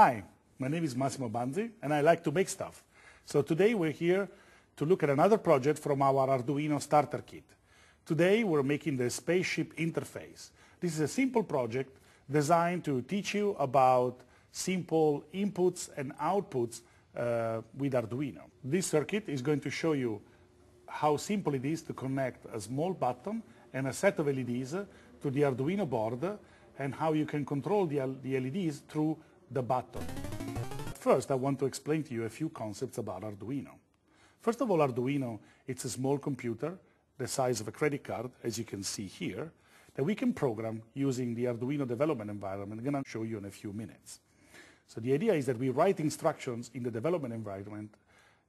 Hi, my name is Massimo Banzi and I like to make stuff. So today we're here to look at another project from our Arduino starter kit. Today we're making the spaceship interface. This is a simple project designed to teach you about simple inputs and outputs uh, with Arduino. This circuit is going to show you how simple it is to connect a small button and a set of LEDs to the Arduino board and how you can control the, the LEDs through the button. First, I want to explain to you a few concepts about Arduino. First of all, Arduino, it's a small computer the size of a credit card, as you can see here, that we can program using the Arduino development environment. I'm going to show you in a few minutes. So the idea is that we write instructions in the development environment,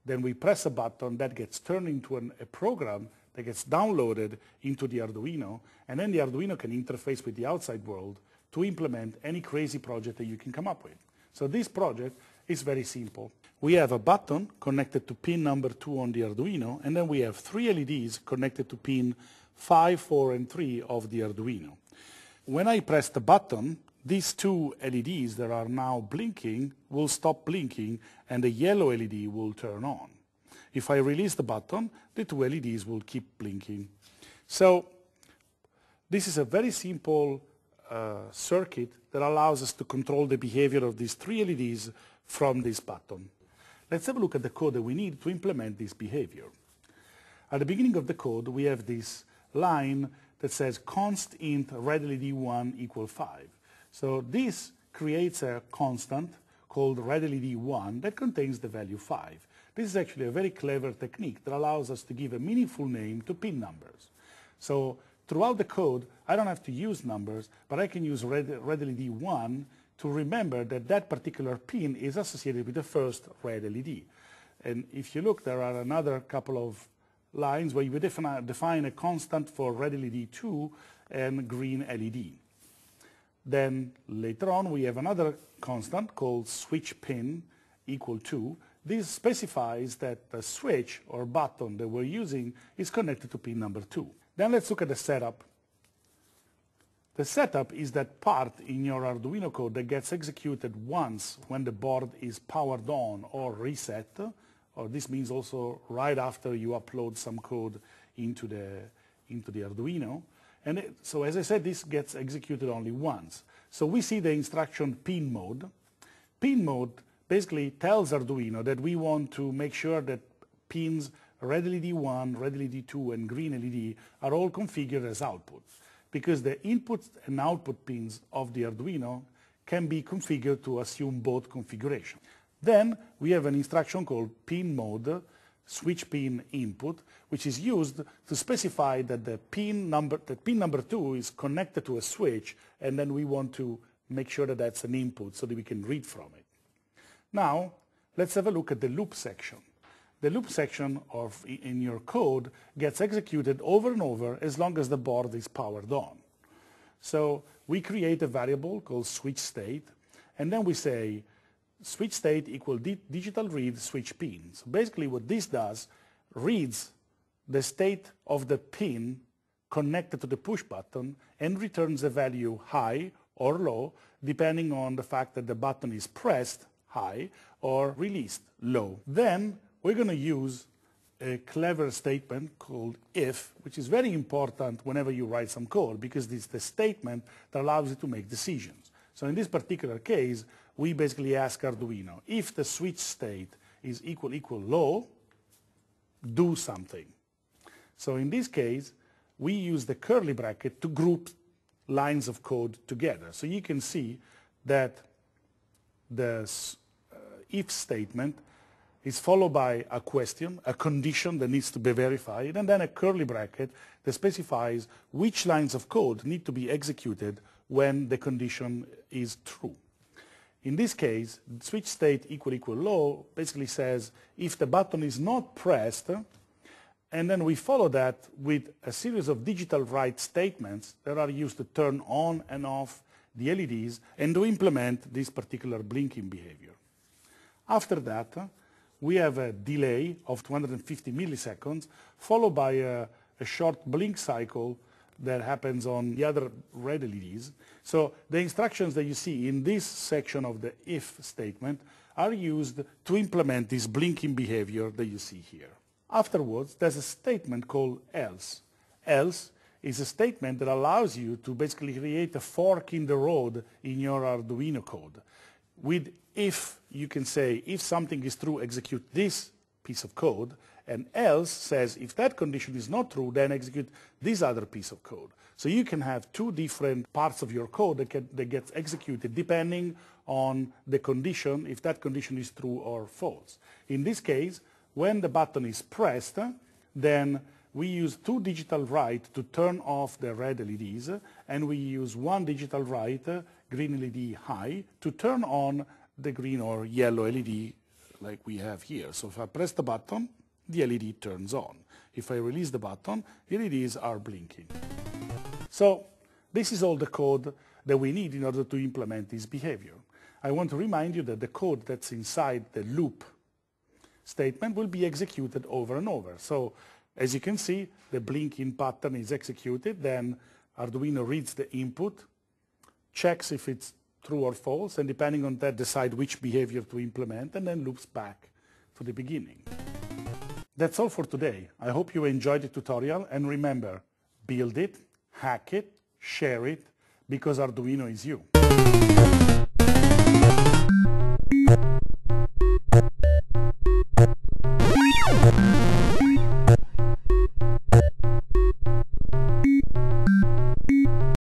then we press a button that gets turned into an, a program that gets downloaded into the Arduino, and then the Arduino can interface with the outside world to implement any crazy project that you can come up with. So this project is very simple. We have a button connected to pin number 2 on the Arduino, and then we have three LEDs connected to pin 5, 4, and 3 of the Arduino. When I press the button, these two LEDs that are now blinking will stop blinking and the yellow LED will turn on. If I release the button, the two LEDs will keep blinking. So this is a very simple uh, circuit that allows us to control the behavior of these three LEDs from this button. Let's have a look at the code that we need to implement this behavior. At the beginning of the code, we have this line that says const int red LED 1 equal 5. So this creates a constant called red LED 1 that contains the value 5. This is actually a very clever technique that allows us to give a meaningful name to pin numbers. So throughout the code, I don't have to use numbers, but I can use red, LED 1 to remember that that particular pin is associated with the first red LED. And if you look, there are another couple of lines where you define, define a constant for red LED 2 and green LED. Then later on, we have another constant called switch pin equal to. This specifies that the switch or button that we're using is connected to pin number 2. Then let's look at the setup. The setup is that part in your Arduino code that gets executed once when the board is powered on or reset, or this means also right after you upload some code into the, into the Arduino. And it, so as I said, this gets executed only once. So we see the instruction pin mode. Pin mode basically tells Arduino that we want to make sure that pins red LED 1, red LED 2, and green LED are all configured as outputs because the input and output pins of the Arduino can be configured to assume both configuration. Then we have an instruction called pin mode, switch pin input, which is used to specify that the pin number, that pin number two is connected to a switch, and then we want to make sure that that's an input so that we can read from it. Now, let's have a look at the loop section. The loop section of, in your code gets executed over and over as long as the board is powered on. So we create a variable called switch state, and then we say switch state equal di digital read switch pin. So basically what this does, reads the state of the pin connected to the push button and returns a value high or low depending on the fact that the button is pressed high or released low. Then we're going to use a clever statement called if, which is very important whenever you write some code because it's the statement that allows you to make decisions. So in this particular case, we basically ask Arduino, if the switch state is equal equal low, do something. So in this case, we use the curly bracket to group lines of code together. So you can see that the uh, if statement is followed by a question, a condition that needs to be verified, and then a curly bracket that specifies which lines of code need to be executed when the condition is true. In this case, switch state equal equal low basically says if the button is not pressed, and then we follow that with a series of digital write statements that are used to turn on and off the LEDs and to implement this particular blinking behavior. After that, we have a delay of 250 milliseconds followed by a, a short blink cycle that happens on the other red LEDs. So the instructions that you see in this section of the if statement are used to implement this blinking behavior that you see here. Afterwards, there's a statement called else. Else is a statement that allows you to basically create a fork in the road in your Arduino code. With if, you can say, if something is true, execute this piece of code, and else says if that condition is not true, then execute this other piece of code. So you can have two different parts of your code that, get, that gets executed depending on the condition, if that condition is true or false. In this case, when the button is pressed, then we use two digital write to turn off the red LEDs, and we use one digital write, green LED high, to turn on the green or yellow LED like we have here. So if I press the button, the LED turns on. If I release the button, the LEDs are blinking. So this is all the code that we need in order to implement this behavior. I want to remind you that the code that's inside the loop statement will be executed over and over. So as you can see, the blinking pattern is executed, then Arduino reads the input, checks if it's true or false, and depending on that, decide which behavior to implement, and then loops back to the beginning. That's all for today. I hope you enjoyed the tutorial, and remember, build it, hack it, share it, because Arduino is you.